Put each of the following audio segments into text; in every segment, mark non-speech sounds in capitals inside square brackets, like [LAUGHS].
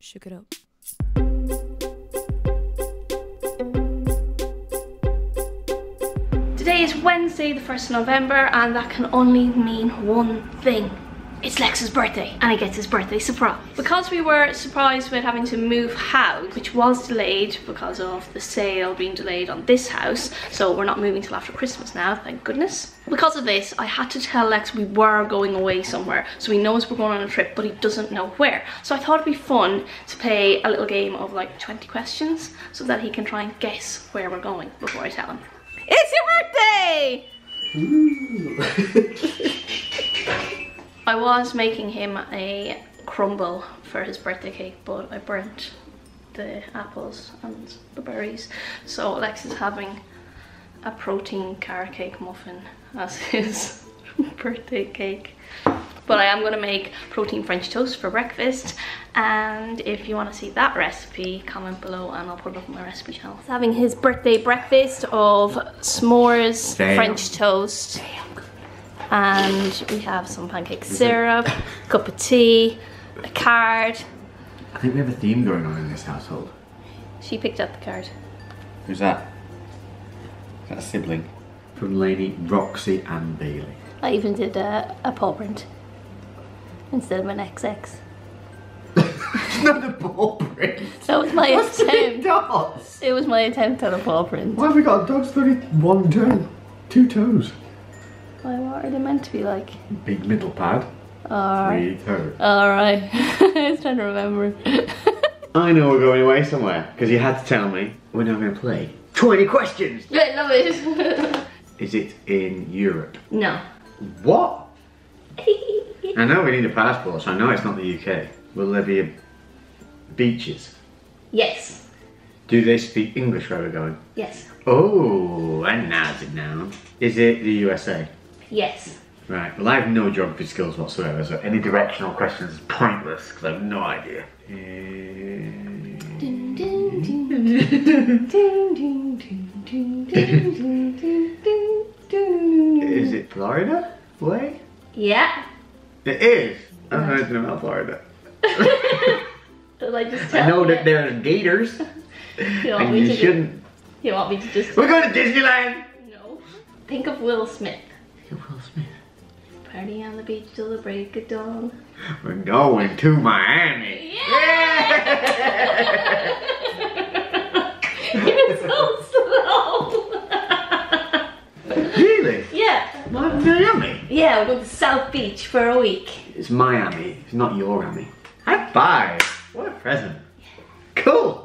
Shook it up. Today is Wednesday, the 1st of November, and that can only mean one thing. It's Lex's birthday, and I get his birthday surprise. Because we were surprised with having to move house, which was delayed because of the sale being delayed on this house, so we're not moving till after Christmas now, thank goodness. Because of this, I had to tell Lex we were going away somewhere, so he knows we're going on a trip, but he doesn't know where. So I thought it'd be fun to play a little game of like 20 questions, so that he can try and guess where we're going before I tell him. It's your birthday! [LAUGHS] [LAUGHS] I was making him a crumble for his birthday cake, but I burnt the apples and the berries. So Alex is having a protein carrot cake muffin as [LAUGHS] his birthday cake. But I am gonna make protein French toast for breakfast. And if you wanna see that recipe, comment below and I'll put it up on my recipe channel. He's having his birthday breakfast of s'mores, Damn. French toast, and we have some pancake syrup, cup of tea, a card. I think we have a theme going on in this household. She picked up the card. Who's that? Is that a sibling? From Lady Roxy and Bailey. I even did a, a paw print instead of an XX. It's not a paw print. That was my What's three attempt. dots? It was my attempt at a paw print. Why have we got dogs with only one toe? Two toes. Why, what are they meant to be like? Big middle pad. Alright. Three toes. Alright. I was [LAUGHS] trying to remember. [LAUGHS] I know we're going away somewhere because you had to tell me. We're now going to play 20 questions. I love it. [LAUGHS] Is it in Europe? no. What? I know we need a passport, so I know it's not the UK. Will there be a beaches? yes. Do they speak English where we're going? Yes. Oh, and now's it now. Is it the USA? Yes. Right, well, I have no geography skills whatsoever, so any directional questions is pointless because I have no idea. is it Florida? Way? Yeah. It is. I've heard yeah. about Florida. [LAUGHS] just I know that there are gators. [LAUGHS] you and you shouldn't. Do, you want me to just. We're going to Disneyland! No. Think of Will Smith. Will Smith. Party on the beach till the break of dawn. We're going to Miami. Yeah! [LAUGHS] You're so slow. [LAUGHS] Really? yeah. Why Miami? Yeah, we're going to South Beach for a week. It's Miami. It's not your Miami. High five. What a present. Cool.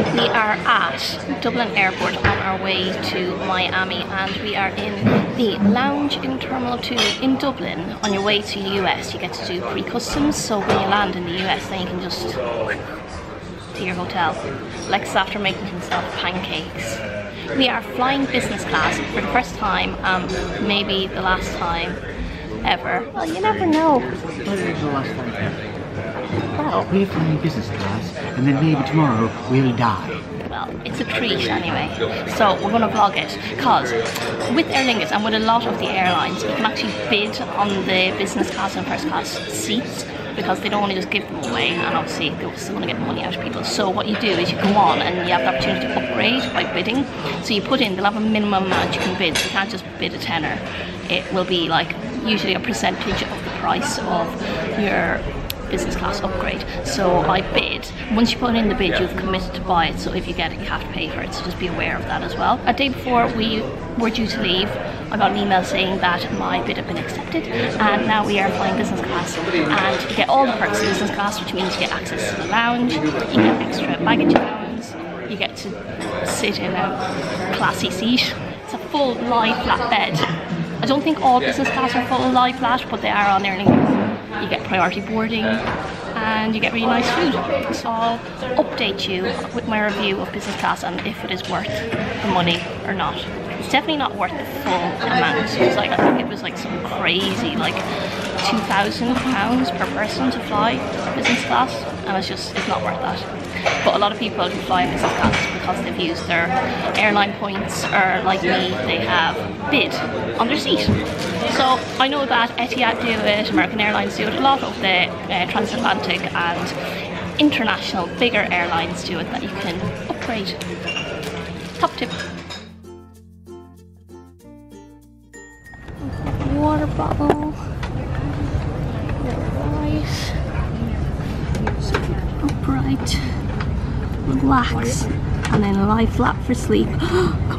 We are at Dublin Airport on our way to Miami and we are in the lounge in Terminal 2 in Dublin. On your way to the US you get to do pre-customs so when you land in the US then you can just to your hotel. Lex is after making himself pancakes. We are flying business class for the first time, um, maybe the last time ever. Well, you never know. What did the last time ever? Well, We're flying business class, and then maybe tomorrow we'll die. well, it's a treat anyway. So we're going to vlog it because with Aer Lingus and with a lot of the airlines, you can actually bid on the business class and first class seats because they don't want to just give them away and obviously they're still going to get money out of people. So what you do is you go on and you have the opportunity to upgrade by bidding. So you put in, they'll have a minimum amount you can bid. So you can't just bid a tenner. It will be like usually a percentage of the price of your business class upgrade. So I bid. Once you put in the bid, you've committed to buy it. So if you get it, you have to pay for it. So just be aware of that as well. A day before we were due to leave, I got an email saying that my bid had been accepted, and now we are flying business class. And you get all the perks of business class, which means you get access to the lounge, you get extra baggage allowance, you get to sit in a classy seat. It's a full lie flat bed. I don't think all business class are full lie flat, but they are on Aer Lingus you get priority boarding and you get really nice food. So I'll update you with my review of business class and if it is worth the money or not. It's definitely not worth the full amount. It was like I think it was like some crazy like two thousand pounds per person to fly business class and it's just it's not worth that. But a lot of people who fly in business class because they've used their airline points or like me, they have bid on their seat. So I know that Etihad do it, American Airlines do it, a lot of the uh, transatlantic and international, bigger airlines do it that you can upgrade. Top tip. Bottle. Right. Upright. Relax. And then lie flat for sleep. [GASPS]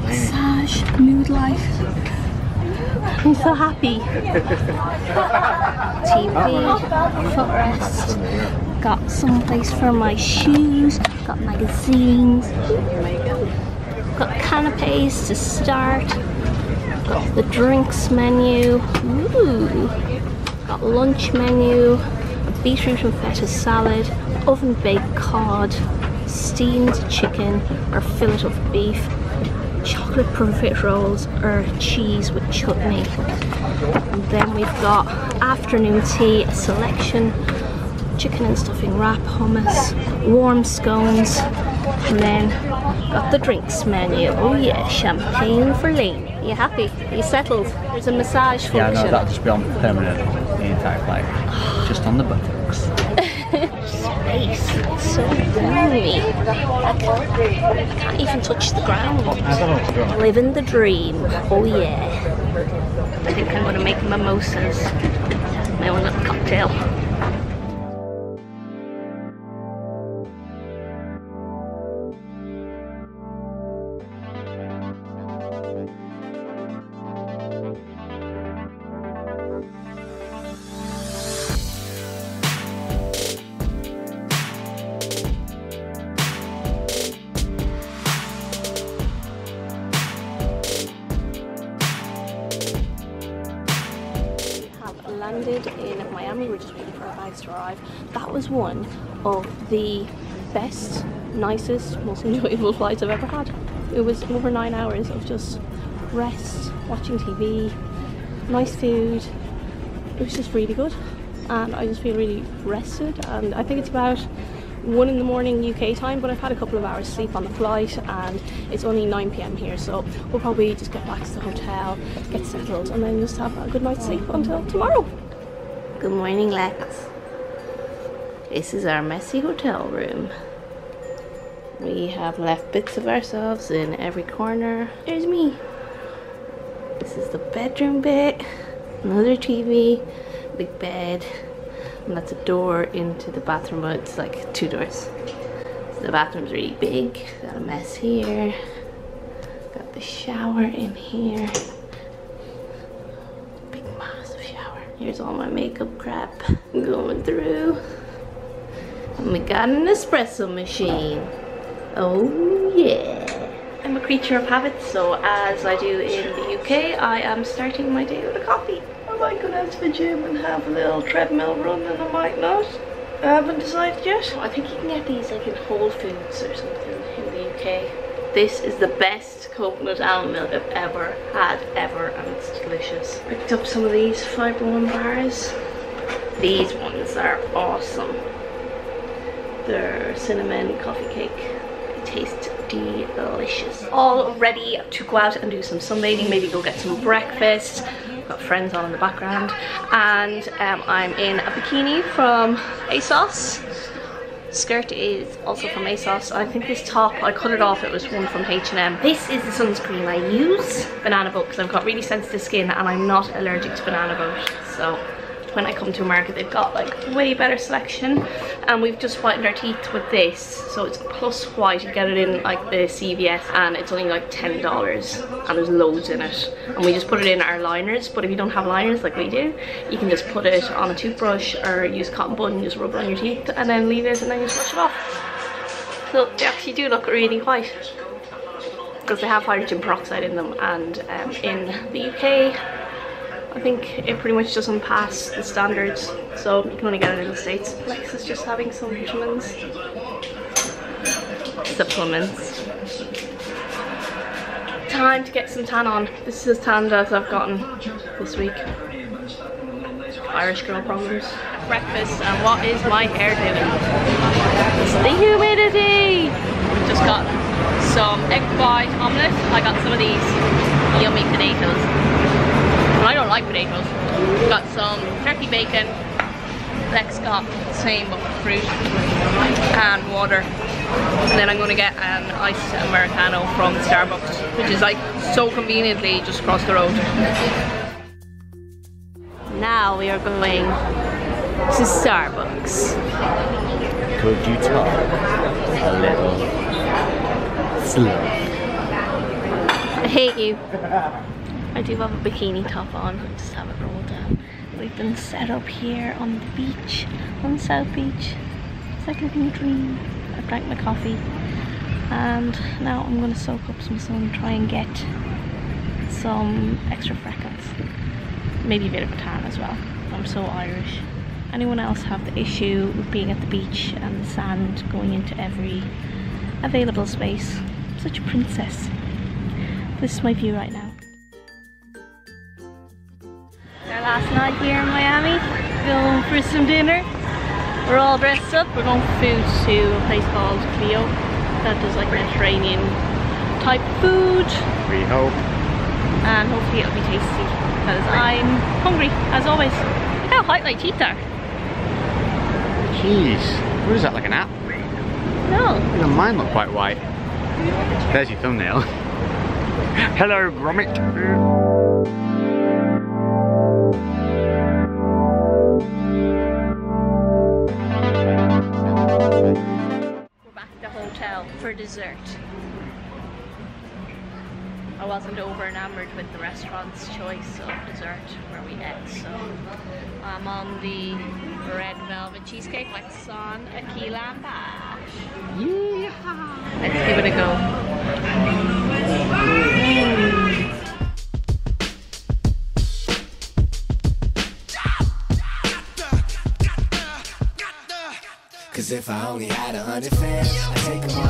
Massage. Mood life. I'm so happy. [LAUGHS] TV, footrest, got some place for my shoes, got magazines, got canapes to start, the drinks menu, Ooh. got lunch menu, a beetroot and feta salad, oven baked cod, steamed chicken. Or fillet of beef, chocolate profiteroles. Or cheese with chutney. And then we've got afternoon tea, a selection, chicken and stuffing wrap, hummus, warm scones, and then got the drinks menu. Oh yeah, champagne for Lane. You happy? You settled? There's a massage function. Yeah, no, that'll just be on permanent the entire flight. just on the buttocks. Space. So roomy. I can't, even touch the ground. I don't know what to do. Living the dream. Oh yeah. I think I'm gonna make mimosas. My own little cocktail. Arrive. That was one of the best, nicest, most [LAUGHS] enjoyable flights I've ever had. It was over nine hours of just rest, watching TV, nice food. It was just really good, and I just feel really rested. And I think it's about one in the morning UK time, but I've had a couple of hours sleep on the flight, and it's only 9 pm here, so we'll probably just get back to the hotel, get settled, and then just have a good night's sleep until tomorrow. Good morning, Lex. This is our messy hotel room. We have left bits of ourselves in every corner. There's me. This is the bedroom bit. Another TV, big bed, and that's a door into the bathroom. But it's like two doors. So the bathroom's really big. Got a mess here. Got the shower in here. Big massive shower. Here's all my makeup crap going through. And we got an espresso machine. Oh yeah. I'm a creature of habits, so as I do in the UK, I am starting my day with a coffee. I might go down to the gym and have a little treadmill run and I might not. I haven't decided yet. I think you can get these like in Whole Foods or something in the UK. This is the best coconut almond milk I've ever had, ever, and it's delicious. Picked up some of these Fiber One bars. These ones are awesome. They're cinnamon coffee cake. They taste delicious. All ready to go out and do some sunbathing, maybe go get some breakfast. Got friends on in the background. And um, I'm in a bikini from ASOS. Skirt is also from ASOS. I think this top, I cut it off, it was one from H&M. This is the sunscreen I use. Banana boat, because I've got really sensitive skin and I'm not allergic to banana boat. So when I come to America they've got like way better selection. And we've just whitened our teeth with this. So it's plus white you get it in like the CVS and it's only like $10 and there's loads in it. And we just put it in our liners. But if you don't have liners like we do you can just put it on a toothbrush or use cotton bud and just rub it on your teeth and then leave it and then you just wash it off. So they actually do look really white. Because they have hydrogen peroxide in them. And um, in the UK I think it pretty much doesn't pass the standards, so you can only get it in the States. Lex is just having some vitamins. Supplements. Time to get some tan on. This is as tanned as I've gotten this week. Irish girl problems. Breakfast and what is my hair doing? It's the humidity! Just got some egg white omelette. I got some of these yummy potatoes. I don't like potatoes. Got some turkey bacon. Lex got the same but with fruit. and water. And then I'm gonna get an iced Americano from Starbucks, which is like so conveniently just across the road. Now we are going to Starbucks. Could you talk a little slow? I hate you. I do have a bikini top on, I just have it rolled down. We've been set up here on the beach, on South Beach. It's like a dream. I've drank my coffee and now I'm going to soak up some sun, and try and get some extra freckles. Maybe a bit of a tan as well. I'm so Irish. Anyone else have the issue with being at the beach and the sand going into every available space? Such a princess. This is my view right now. Our last night here in Miami, going for some dinner. We're all dressed up. We're going for food to a place called Cleo that does like Mediterranean type food We hope. and hopefully it'll be tasty because I'm hungry as always. Look how white my teeth are. Jeez. What is that, like an app? No. Even mine look quite white. There's your thumbnail. [LAUGHS] Hello, Gromit. For dessert. I wasn't over enamored with the restaurant's choice of dessert where we ate, so I'm on the red velvet cheesecake with on a key lime. Let's give it a go. Cause if I only had a hundred fans, I'd take them